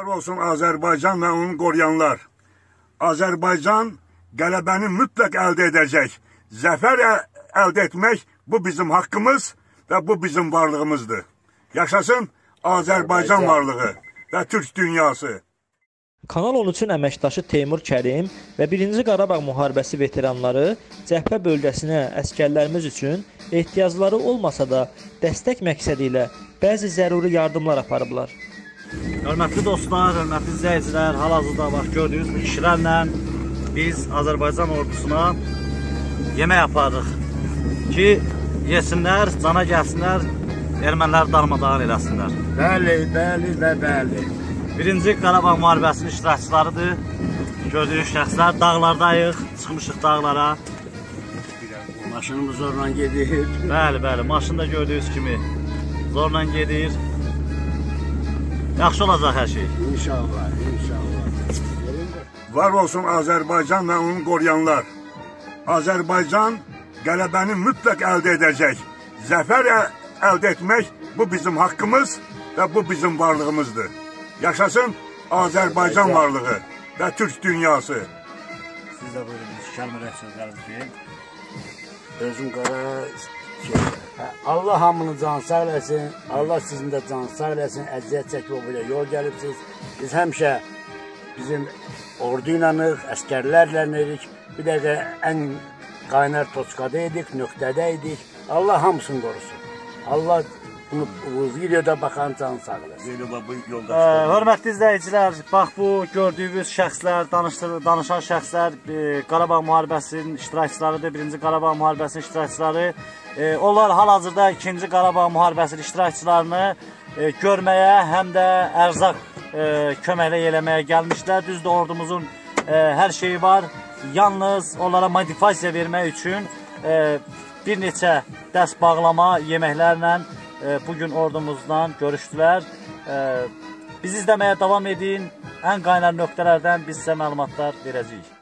Var olsun Azərbaycan və onu qoruyanlar. Azərbaycan qələbəni mütləq əldə edəcək. Zəfər əl- əldə etmək bu bizim haqqımız və bu bizim varlığımızdır. Yaşasın Azərbaycan varlığı və Türk dünyası. Kanal 13-ün əməkdaşı Teymur Kərim və 1-ci Qarabağ müharibəsi veteranları cəbhə bölgəsinə əsgərlərimiz üçün ehtiyacları olmasa da dəstək məqsədi ilə bəzi zəruri yardımlar aparıblar. Hörmətli dostlar, hörmətli izləyicilər, hal-hazırda bax gördüyünüz bu kişilərlə biz Azərbaycan ordusuna yemək aparırıq ki, yesinlər, cana gəlsinlər, erməniləri darmadağın eləsinlər. Bəli, bəli və bəli. Birinci Qarabağ müharibəsinin iştirakçılarıdır. Gördüyünüz şəxslər dağlardayıq, çıxmışıq dağlara. Maşınımız zorla gedir. Bəli, bəli, maşında gördüyünüz kimi zorla gedir. Yaxşı olacaq hər şey. İnşallah, inşallah. Var olsun Azərbaycan və onu qoruyanlar. Azərbaycan qələbəni mütləq əldə edəcək. Zəfər əl- əldə etmək bu bizim haqqımız və bu bizim varlığımızdır. Yaşasın Azərbaycan varlığı və Türk dünyası. Siz də buyurun, kəlmə sözlərinizi deyin. Özüm qara Allah hamını can sağ eləsin. Allah sizin də can sağ eləsin. Əziyyət çəkib o belə yol gəlibsiz. Biz həmişə bizim ordu ilənıq, əskərlərlə idik. Bir dəqiqə ən qaynar toçkada idik, nöqtədə idik. Allah hamısını qorusun. Allah bunu bu videoda baxan can sağ eləsin. Ə, hörmətli izləyicilər, bax bu gördüyünüz şəxslər, danışdır, danışan şəxslər e, Qarabağ müharibəsinin iştirakçılarıdır. Birinci Qarabağ müharibəsinin iştirakçıları. E, onlar hal-hazırda ikinci Qarabağ müharibəsinin iştirakçılarını e, görməyə, həm də ərzaq e, köməklə eləməyə gəlmişlər. Düzdür, ordumuzun e, hər şeyi var. Yalnız onlara motivasiya vermək üçün e, bir neçə dəst bağlama yeməklərlə bugün ordumuzdan görüşdülər. Bizi izləməyə davam edin. Ən qaynar nöqtələrdən biz sizə məlumatlar verəcəyik.